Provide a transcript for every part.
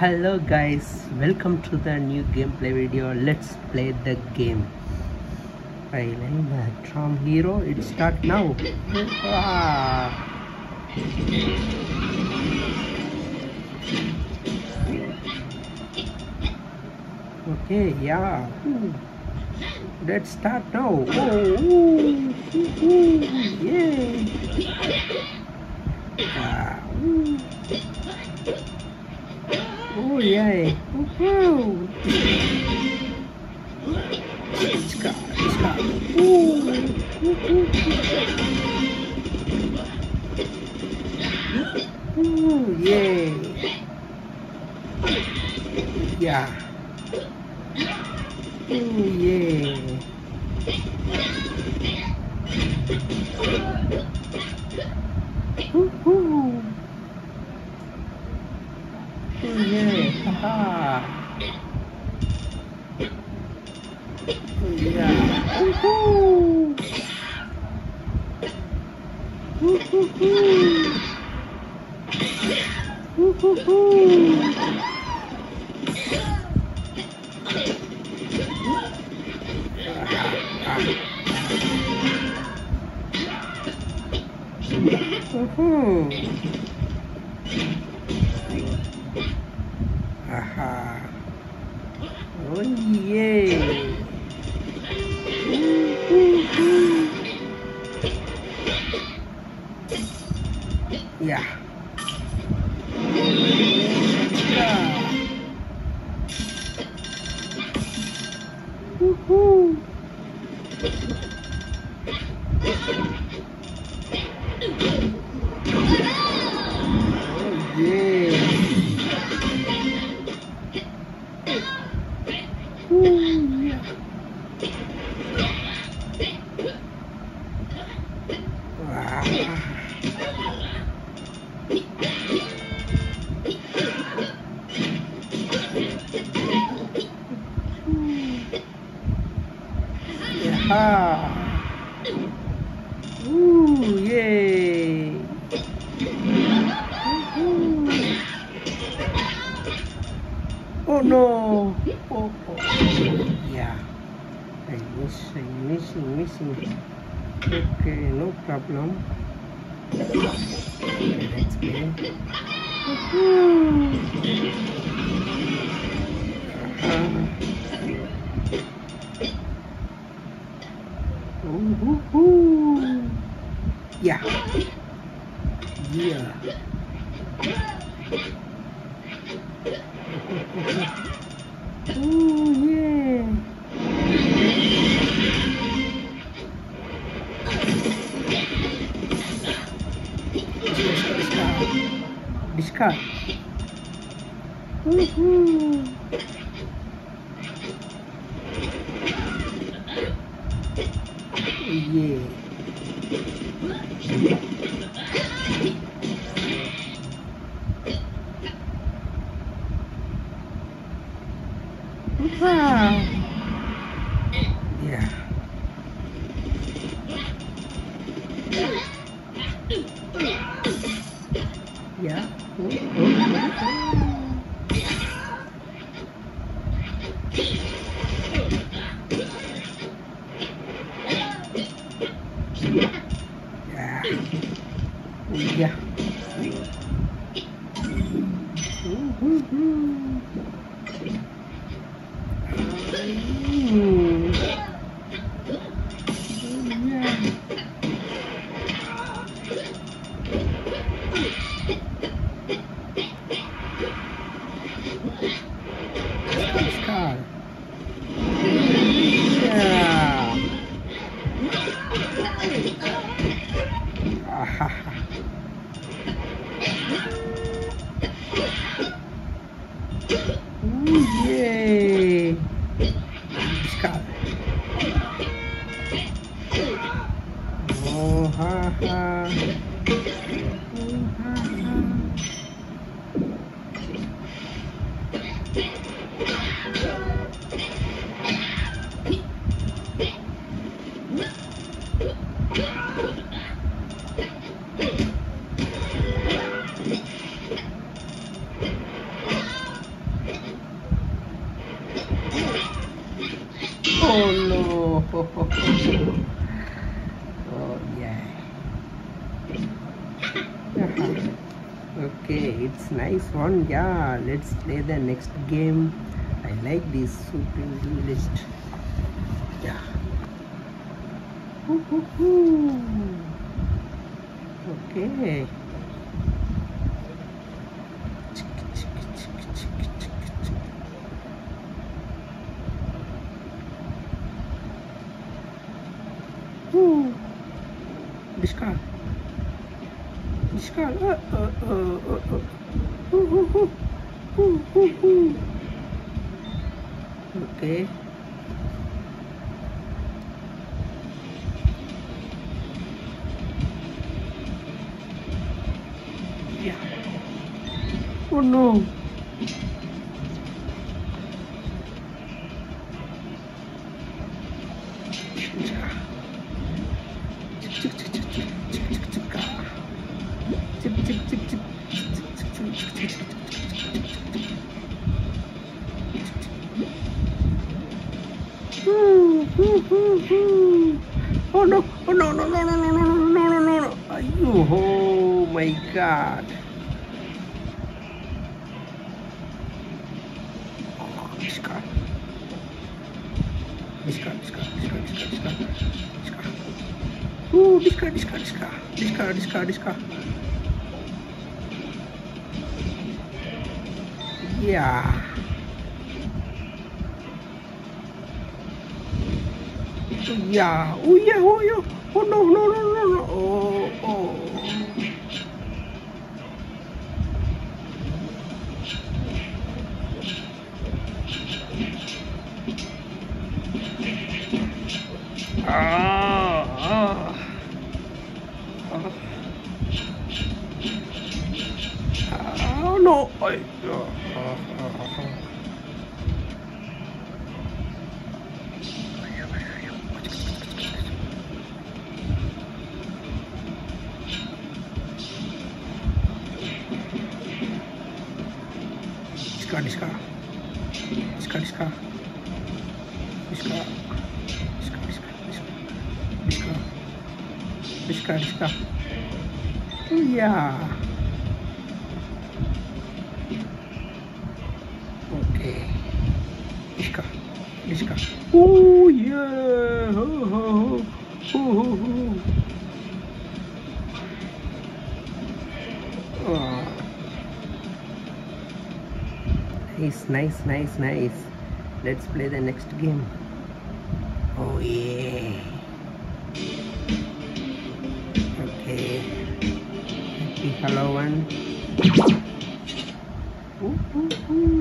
hello guys. Welcome to the new gameplay video. Let's play the game. I like the Trom Hero it start now. Ah. okay yeah. Let's start now. Oh ooh, ooh, ooh, yeah ah. Oh yay! Woohoo! Ska, ska. Ooh, woohoo. Ooh, yay! Yeah. Ooh, yay! Woohoo! Oh yeah! Haha! Oh yeah! Woohoo! Woohoo! Woohoo! Woohoo! Oh no. Oh, oh. Yeah. I miss, I missing, missing. Okay, no problem. Okay, let's go. Woohoo. Uh-huh. Discard. Woohoo! Nice one. Yeah, let's play the next game. I like this supreme duelist. Yeah. Okay. Uh, uh, uh, uh, Oh no! Oh no! No! No! No! No! No! No! No! No! No! No! Ayuh! Oh my God! Oh, discard. Discard. Discard. Discard. Discard. Discard. Discard. Ooh! Discard. Discard. Discard. Discard. Discard. Discard. Yeah. Yeah. Oh yeah. Oh yeah. Oh no. No. No. No. No. Oh. Oh. 鹿に鹿鹿に鹿鹿鹿鹿鹿鹿いや Nice, nice, nice, nice. Let's play the next game. Oh yeah. Okay. Happy Halloween. Ooh, ooh, ooh. Ooh,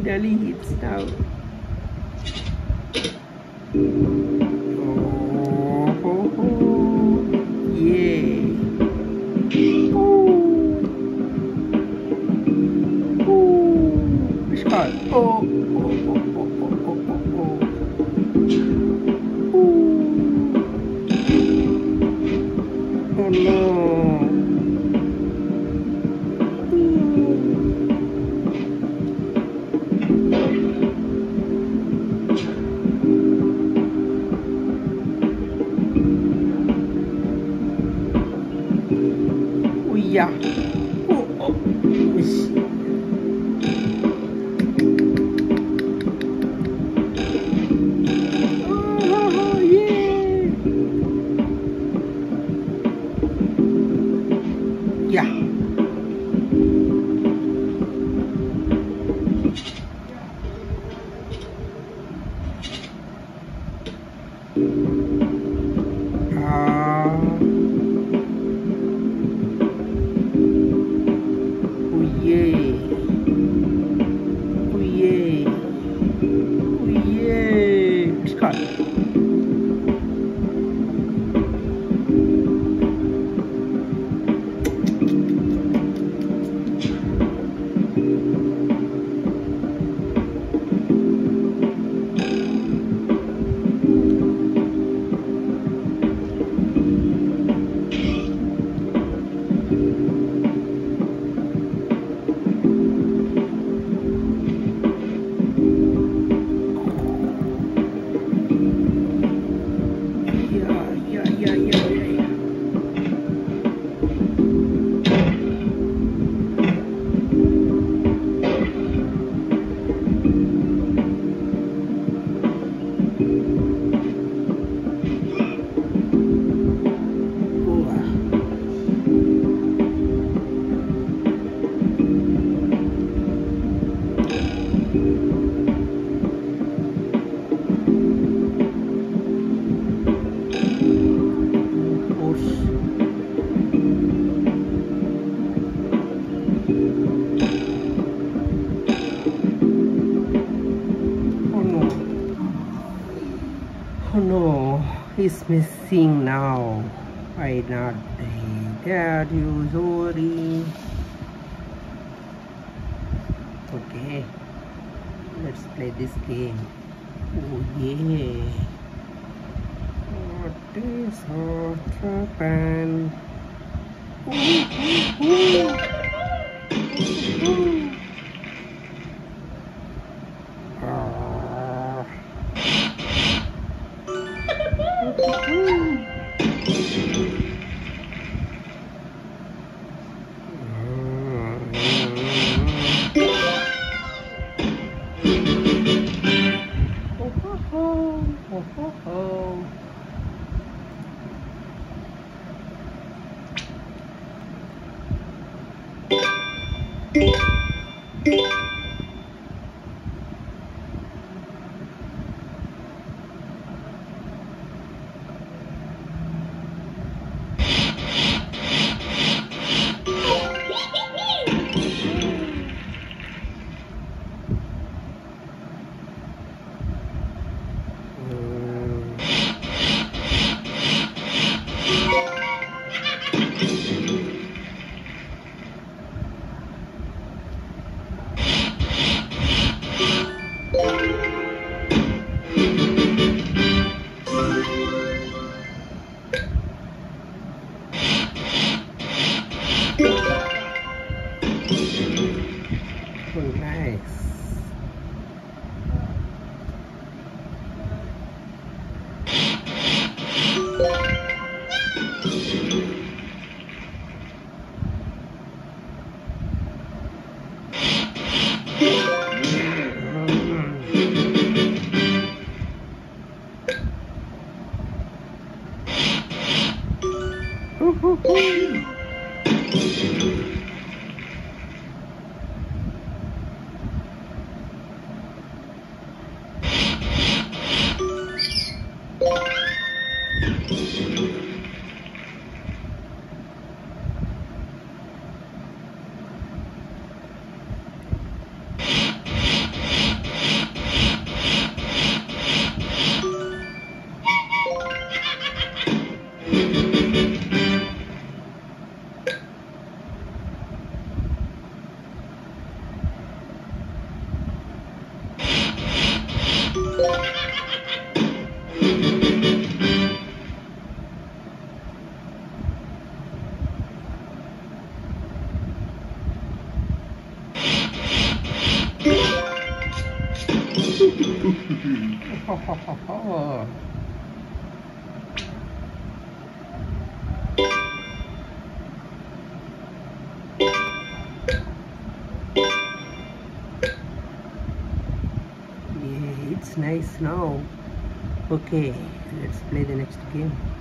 finally hits now yeah. Oh no, he's missing now. I not that you sorry. Okay, let's play this game. Oh yeah. What is ooh. nice now. Okay let's play the next game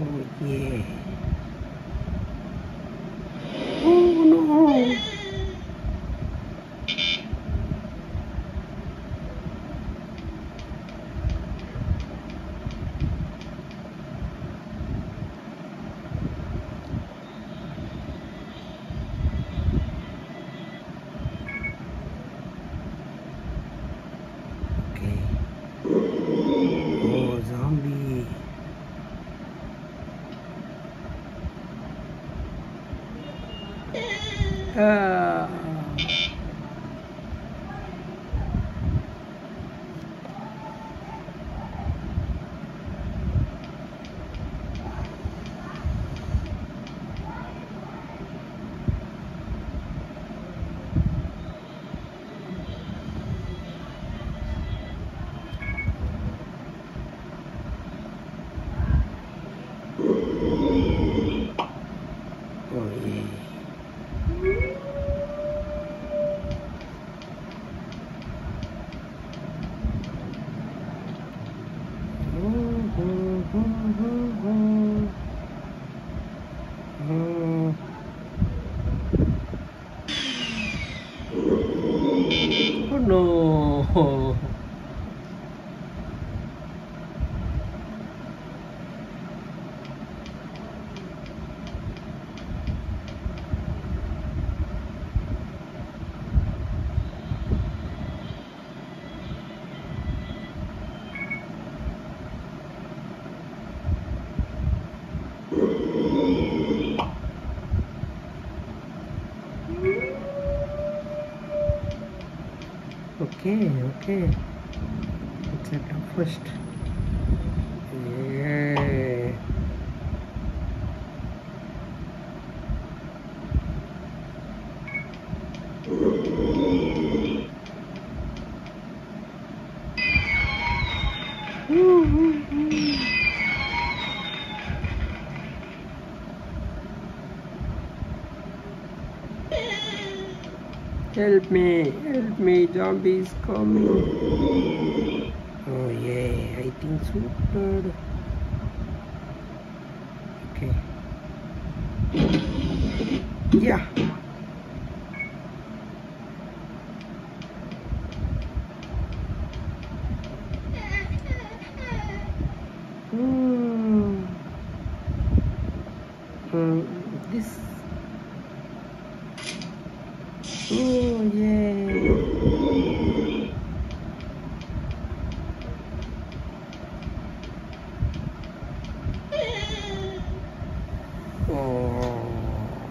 Oh yeah. Oh no. Okay. Oh, zombie. Ah. Oh yeah. Oh no. Okay, okay. It's a tough first. Help me, help me, zombies coming. Oh yeah, I think so. Good. Okay. Yeah. Hmm. Hmm, this. Oh yeah. Oh,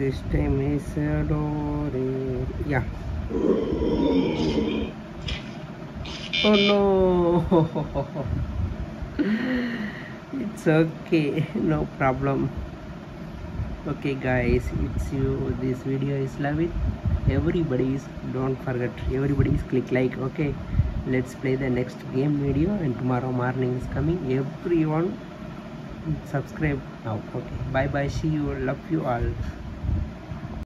this time is Adore. Yeah. Oh no. it's okay. No problem. Okay, guys. It's you. This video is love it. Everybody is don't forget. Everybody is click like. Okay. Let's play the next game video and tomorrow morning is coming. Everyone subscribe now okay bye bye see you love you all